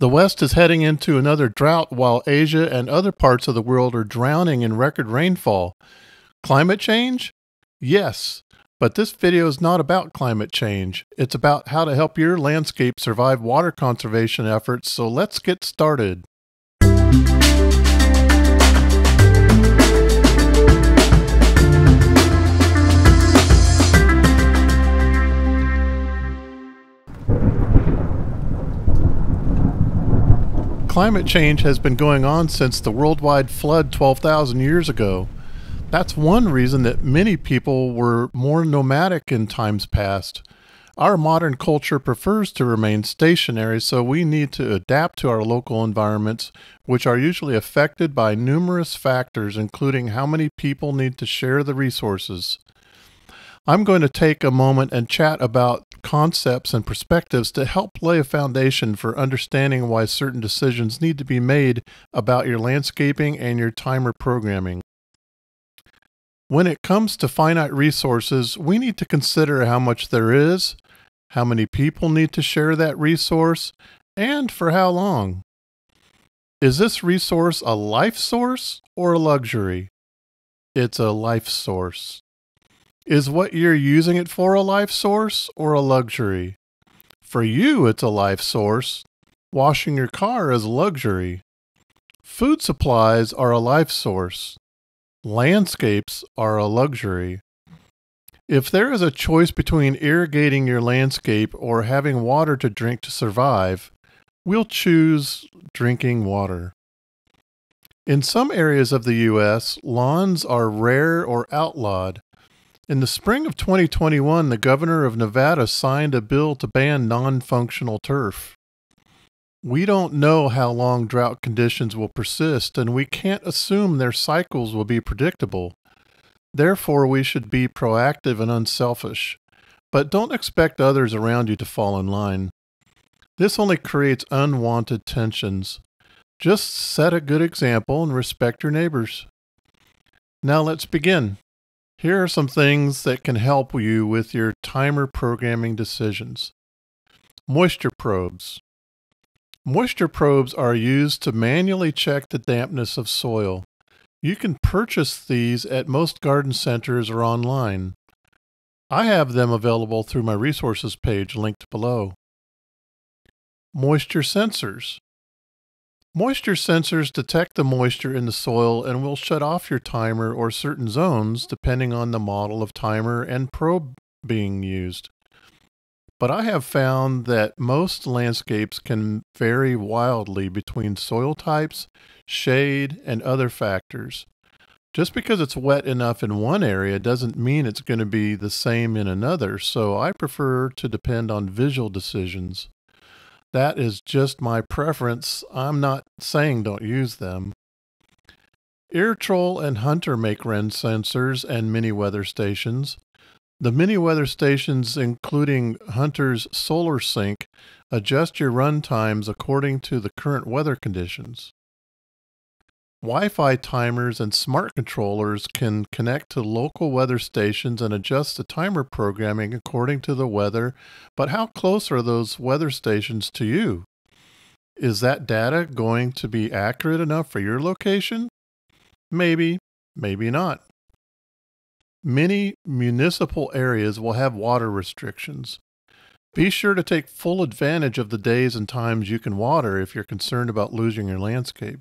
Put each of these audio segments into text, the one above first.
The West is heading into another drought while Asia and other parts of the world are drowning in record rainfall. Climate change? Yes, but this video is not about climate change. It's about how to help your landscape survive water conservation efforts, so let's get started. Climate change has been going on since the worldwide flood 12,000 years ago. That's one reason that many people were more nomadic in times past. Our modern culture prefers to remain stationary, so we need to adapt to our local environments, which are usually affected by numerous factors, including how many people need to share the resources. I'm going to take a moment and chat about concepts and perspectives to help lay a foundation for understanding why certain decisions need to be made about your landscaping and your timer programming. When it comes to finite resources, we need to consider how much there is, how many people need to share that resource, and for how long. Is this resource a life source or a luxury? It's a life source. Is what you're using it for a life source or a luxury? For you, it's a life source. Washing your car is a luxury. Food supplies are a life source. Landscapes are a luxury. If there is a choice between irrigating your landscape or having water to drink to survive, we'll choose drinking water. In some areas of the U.S., lawns are rare or outlawed. In the spring of 2021, the governor of Nevada signed a bill to ban non functional turf. We don't know how long drought conditions will persist, and we can't assume their cycles will be predictable. Therefore, we should be proactive and unselfish. But don't expect others around you to fall in line. This only creates unwanted tensions. Just set a good example and respect your neighbors. Now let's begin. Here are some things that can help you with your timer programming decisions. Moisture probes. Moisture probes are used to manually check the dampness of soil. You can purchase these at most garden centers or online. I have them available through my resources page linked below. Moisture sensors. Moisture sensors detect the moisture in the soil and will shut off your timer or certain zones depending on the model of timer and probe being used. But I have found that most landscapes can vary wildly between soil types, shade, and other factors. Just because it's wet enough in one area doesn't mean it's going to be the same in another, so I prefer to depend on visual decisions. That is just my preference. I'm not saying don't use them. Irritrol and Hunter make rain sensors and mini weather stations. The mini weather stations, including Hunter's Solar Sync, adjust your run times according to the current weather conditions. Wi-Fi timers and smart controllers can connect to local weather stations and adjust the timer programming according to the weather, but how close are those weather stations to you? Is that data going to be accurate enough for your location? Maybe, maybe not. Many municipal areas will have water restrictions. Be sure to take full advantage of the days and times you can water if you're concerned about losing your landscape.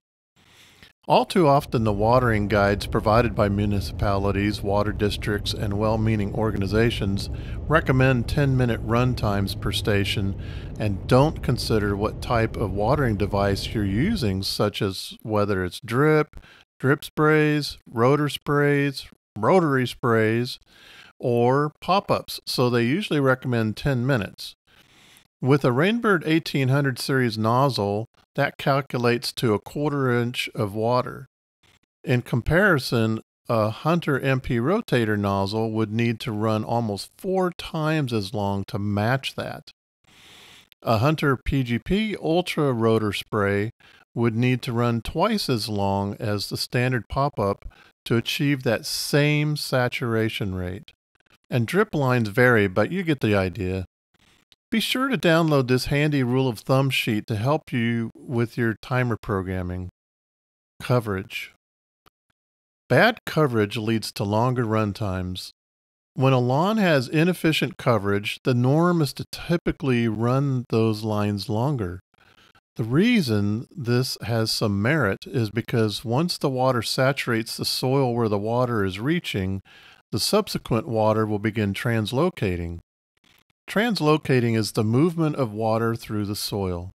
All too often, the watering guides provided by municipalities, water districts, and well meaning organizations recommend 10 minute run times per station and don't consider what type of watering device you're using, such as whether it's drip, drip sprays, rotor sprays, rotary sprays, or pop ups. So they usually recommend 10 minutes. With a Rain Bird 1800 series nozzle, that calculates to a quarter inch of water. In comparison, a Hunter MP rotator nozzle would need to run almost four times as long to match that. A Hunter PGP Ultra rotor spray would need to run twice as long as the standard pop up to achieve that same saturation rate. And drip lines vary, but you get the idea. Be sure to download this handy rule of thumb sheet to help you with your timer programming. Coverage. Bad coverage leads to longer run times. When a lawn has inefficient coverage, the norm is to typically run those lines longer. The reason this has some merit is because once the water saturates the soil where the water is reaching, the subsequent water will begin translocating. Translocating is the movement of water through the soil.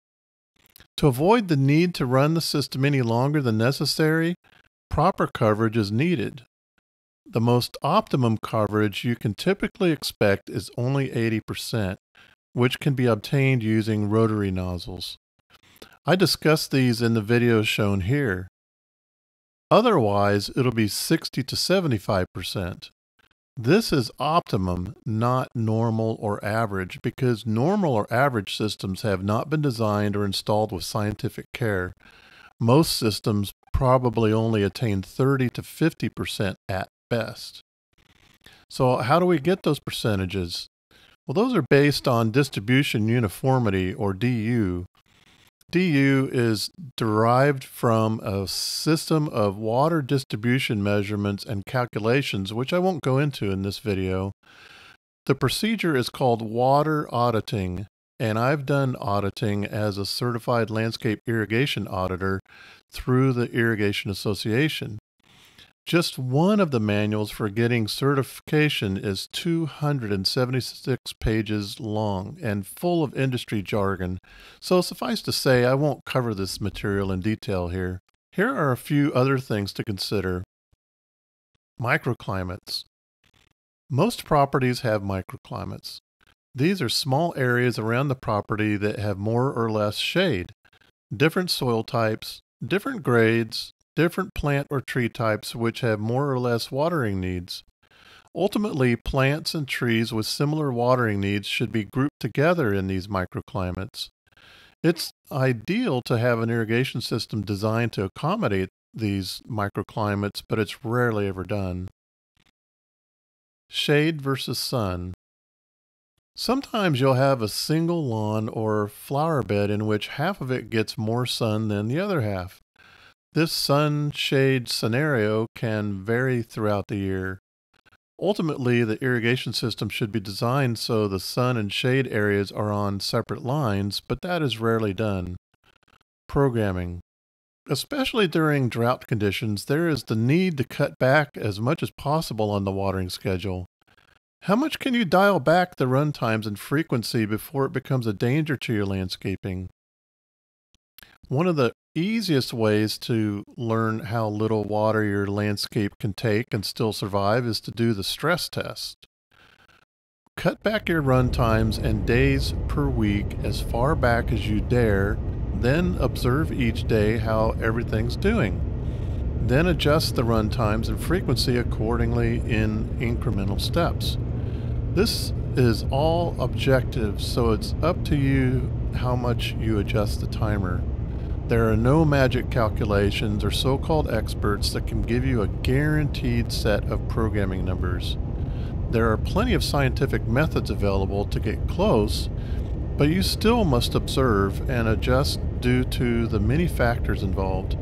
To avoid the need to run the system any longer than necessary, proper coverage is needed. The most optimum coverage you can typically expect is only 80%, which can be obtained using rotary nozzles. I discussed these in the video shown here. Otherwise, it'll be 60 to 75%. This is optimum, not normal or average, because normal or average systems have not been designed or installed with scientific care. Most systems probably only attain 30 to 50% at best. So, how do we get those percentages? Well, those are based on distribution uniformity or DU, DU is derived from a system of water distribution measurements and calculations, which I won't go into in this video. The procedure is called water auditing, and I've done auditing as a certified landscape irrigation auditor through the Irrigation Association. Just one of the manuals for getting certification is 276 pages long and full of industry jargon, so suffice to say I won't cover this material in detail here. Here are a few other things to consider. Microclimates. Most properties have microclimates. These are small areas around the property that have more or less shade, different soil types, different grades, different plant or tree types which have more or less watering needs. Ultimately, plants and trees with similar watering needs should be grouped together in these microclimates. It's ideal to have an irrigation system designed to accommodate these microclimates, but it's rarely ever done. Shade versus sun. Sometimes you'll have a single lawn or flower bed in which half of it gets more sun than the other half. This sun-shade scenario can vary throughout the year. Ultimately, the irrigation system should be designed so the sun and shade areas are on separate lines, but that is rarely done. Programming. Especially during drought conditions, there is the need to cut back as much as possible on the watering schedule. How much can you dial back the run times and frequency before it becomes a danger to your landscaping? One of the easiest ways to learn how little water your landscape can take and still survive is to do the stress test. Cut back your run times and days per week as far back as you dare, then observe each day how everything's doing. Then adjust the run times and frequency accordingly in incremental steps. This is all objective, so it's up to you how much you adjust the timer. There are no magic calculations or so-called experts that can give you a guaranteed set of programming numbers. There are plenty of scientific methods available to get close, but you still must observe and adjust due to the many factors involved.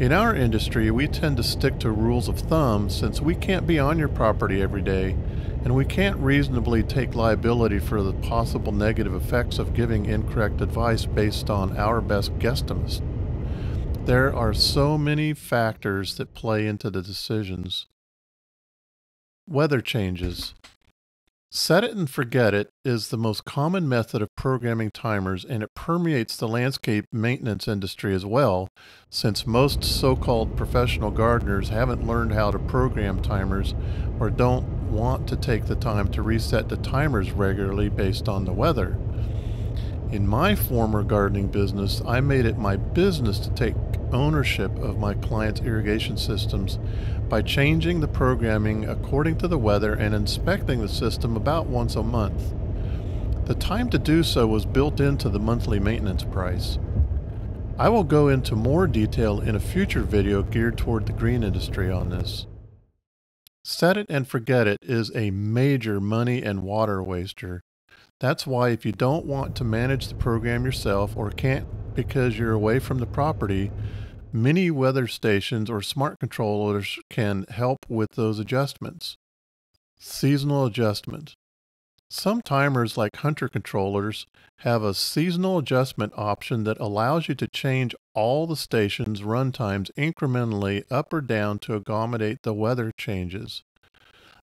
In our industry, we tend to stick to rules of thumb since we can't be on your property every day and we can't reasonably take liability for the possible negative effects of giving incorrect advice based on our best guesstimates. There are so many factors that play into the decisions. Weather changes. Set it and forget it is the most common method of programming timers, and it permeates the landscape maintenance industry as well, since most so called professional gardeners haven't learned how to program timers or don't want to take the time to reset the timers regularly based on the weather. In my former gardening business, I made it my business to take ownership of my clients' irrigation systems by changing the programming according to the weather and inspecting the system about once a month. The time to do so was built into the monthly maintenance price. I will go into more detail in a future video geared toward the green industry on this. Set it and forget it is a major money and water waster. That's why if you don't want to manage the program yourself or can't because you're away from the property, many weather stations or smart controllers can help with those adjustments. Seasonal adjustment. Some timers, like Hunter controllers, have a seasonal adjustment option that allows you to change all the station's runtimes incrementally up or down to accommodate the weather changes.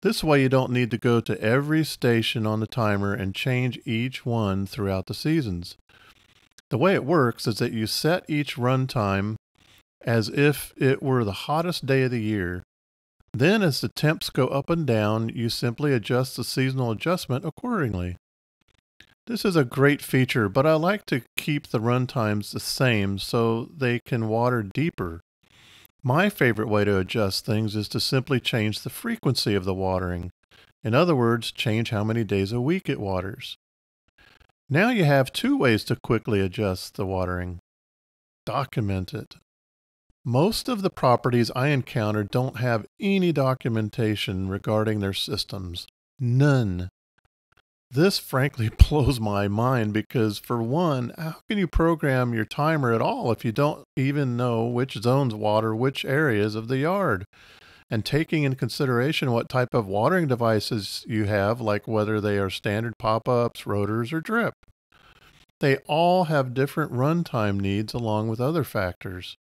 This way, you don't need to go to every station on the timer and change each one throughout the seasons. The way it works is that you set each runtime as if it were the hottest day of the year. Then, as the temps go up and down, you simply adjust the seasonal adjustment accordingly. This is a great feature, but I like to keep the runtimes the same so they can water deeper. My favorite way to adjust things is to simply change the frequency of the watering. In other words, change how many days a week it waters. Now you have two ways to quickly adjust the watering. Document it. Most of the properties I encounter don't have any documentation regarding their systems. None. This frankly blows my mind because, for one, how can you program your timer at all if you don't even know which zones water which areas of the yard? And taking in consideration what type of watering devices you have, like whether they are standard pop ups, rotors, or drip. They all have different runtime needs along with other factors.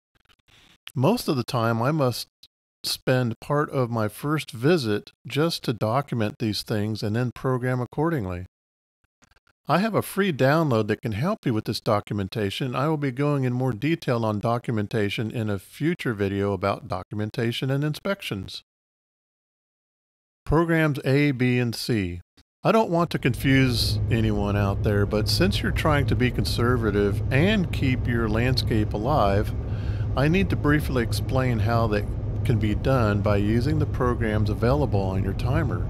Most of the time, I must spend part of my first visit just to document these things and then program accordingly. I have a free download that can help you with this documentation. I will be going in more detail on documentation in a future video about documentation and inspections. Programs A, B, and C. I don't want to confuse anyone out there, but since you're trying to be conservative and keep your landscape alive, I need to briefly explain how that can be done by using the programs available on your timer.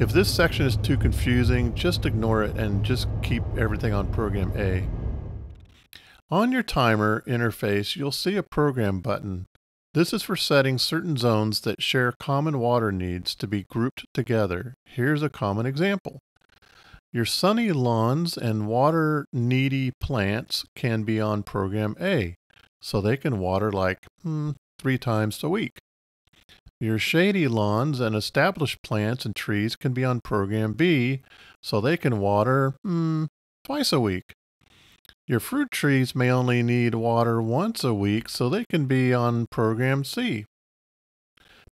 If this section is too confusing, just ignore it and just keep everything on program A. On your timer interface, you'll see a program button. This is for setting certain zones that share common water needs to be grouped together. Here's a common example. Your sunny lawns and water needy plants can be on program A so they can water like hmm, three times a week. Your shady lawns and established plants and trees can be on program B, so they can water hmm, twice a week. Your fruit trees may only need water once a week, so they can be on program C.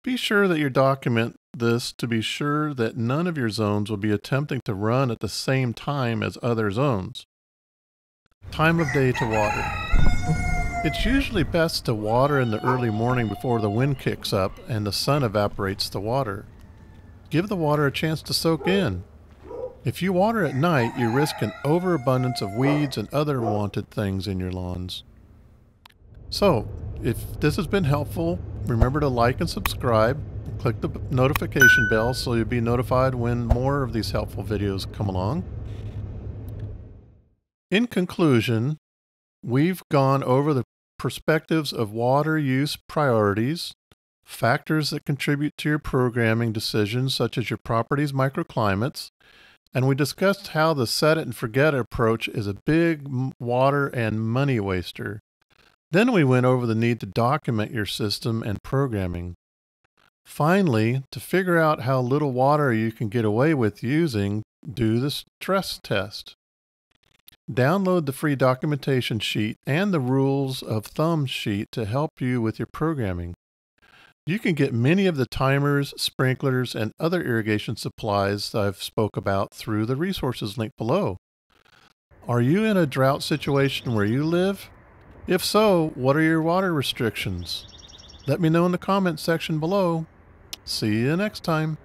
Be sure that you document this to be sure that none of your zones will be attempting to run at the same time as other zones. Time of day to water. It's usually best to water in the early morning before the wind kicks up and the sun evaporates the water. Give the water a chance to soak in. If you water at night, you risk an overabundance of weeds and other wanted things in your lawns. So, if this has been helpful, remember to like and subscribe. Click the notification bell so you'll be notified when more of these helpful videos come along. In conclusion, we've gone over the perspectives of water use priorities, factors that contribute to your programming decisions, such as your property's microclimates, and we discussed how the set it and forget it approach is a big water and money waster. Then we went over the need to document your system and programming. Finally, to figure out how little water you can get away with using, do the stress test. Download the free documentation sheet and the rules of thumb sheet to help you with your programming. You can get many of the timers, sprinklers, and other irrigation supplies I've spoke about through the resources link below. Are you in a drought situation where you live? If so, what are your water restrictions? Let me know in the comments section below. See you next time.